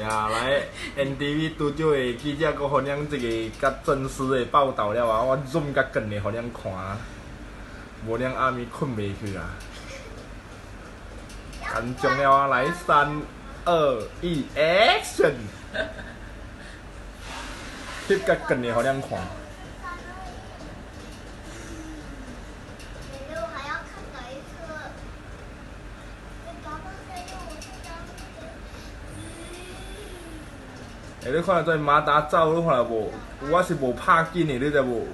呀，来 NTV 多少的记者，搁互咱一个较真实的报道了啊！我 zoom 较近的，互恁看，无咱暗暝困袂去啊！很重要啊！来，三、二、一，Action！翕较近的，互恁看。诶，你看到在马达走，你看到无？我是无拍紧的，你知无？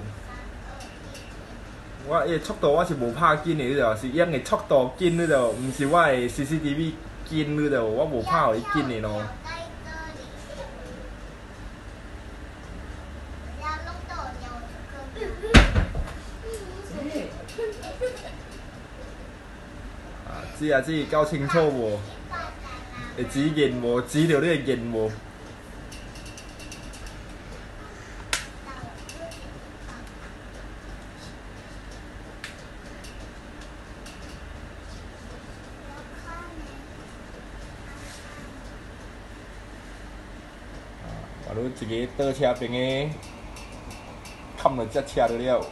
我伊速度我是无拍紧的，你知无？是因的速度紧，你知无？毋是我的 CCTV 紧，你知无？我无拍互伊紧的咯。啊，指啊指，搞清楚无？会指认无？指着你会认无？啊，我拄一个倒车边个，砍了只车了了。